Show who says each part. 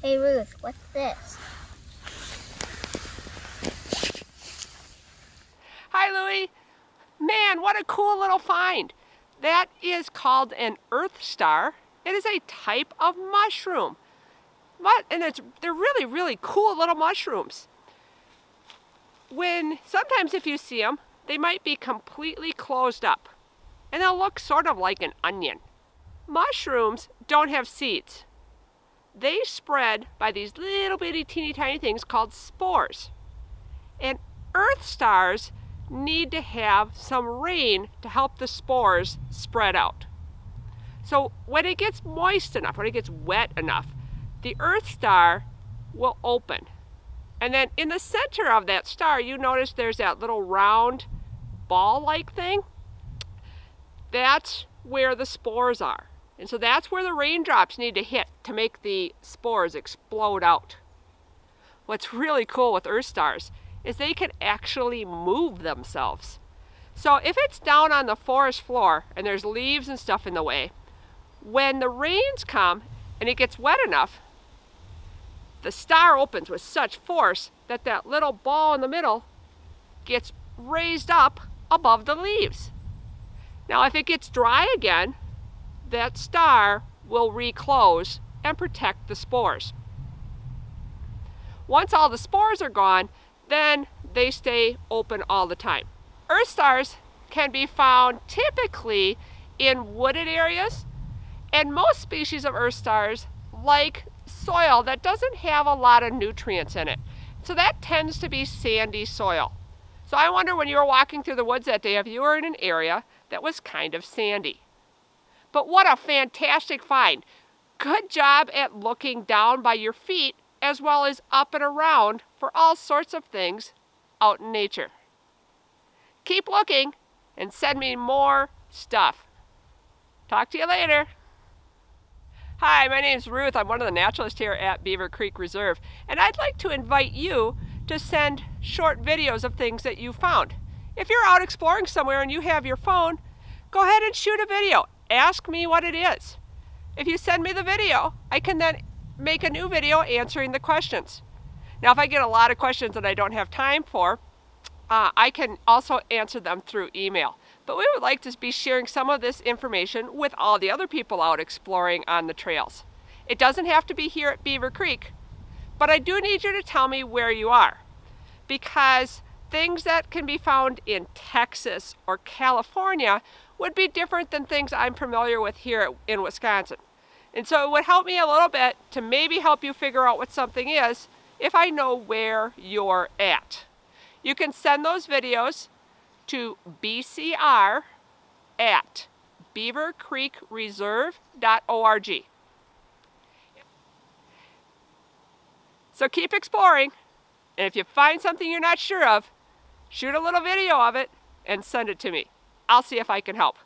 Speaker 1: Hey Ruth, what's this?
Speaker 2: Hi Louie. Man, what a cool little find. That is called an earth star. It is a type of mushroom. What? And it's they're really, really cool little mushrooms. When sometimes if you see them, they might be completely closed up. And they'll look sort of like an onion. Mushrooms don't have seeds. They spread by these little bitty teeny tiny things called spores. And earth stars need to have some rain to help the spores spread out. So when it gets moist enough, when it gets wet enough, the earth star will open. And then in the center of that star, you notice there's that little round ball-like thing. That's where the spores are. And so that's where the raindrops need to hit to make the spores explode out. What's really cool with earth stars is they can actually move themselves. So if it's down on the forest floor and there's leaves and stuff in the way, when the rains come and it gets wet enough, the star opens with such force that that little ball in the middle gets raised up above the leaves. Now if it gets dry again, that star will reclose and protect the spores. Once all the spores are gone, then they stay open all the time. Earth stars can be found typically in wooded areas, and most species of earth stars like soil that doesn't have a lot of nutrients in it. So that tends to be sandy soil. So I wonder when you were walking through the woods that day if you were in an area that was kind of sandy. But what a fantastic find. Good job at looking down by your feet as well as up and around for all sorts of things out in nature. Keep looking and send me more stuff. Talk to you later. Hi, my name is Ruth. I'm one of the naturalists here at Beaver Creek Reserve, and I'd like to invite you to send short videos of things that you found. If you're out exploring somewhere and you have your phone, go ahead and shoot a video. Ask me what it is. If you send me the video, I can then make a new video answering the questions. Now, if I get a lot of questions that I don't have time for, uh, I can also answer them through email. But we would like to be sharing some of this information with all the other people out exploring on the trails. It doesn't have to be here at Beaver Creek, but I do need you to tell me where you are. Because things that can be found in Texas or California would be different than things I'm familiar with here in Wisconsin. And so it would help me a little bit to maybe help you figure out what something is if I know where you're at. You can send those videos to bcr at beavercreekreserve.org. So keep exploring, and if you find something you're not sure of, shoot a little video of it and send it to me. I'll see if I can help.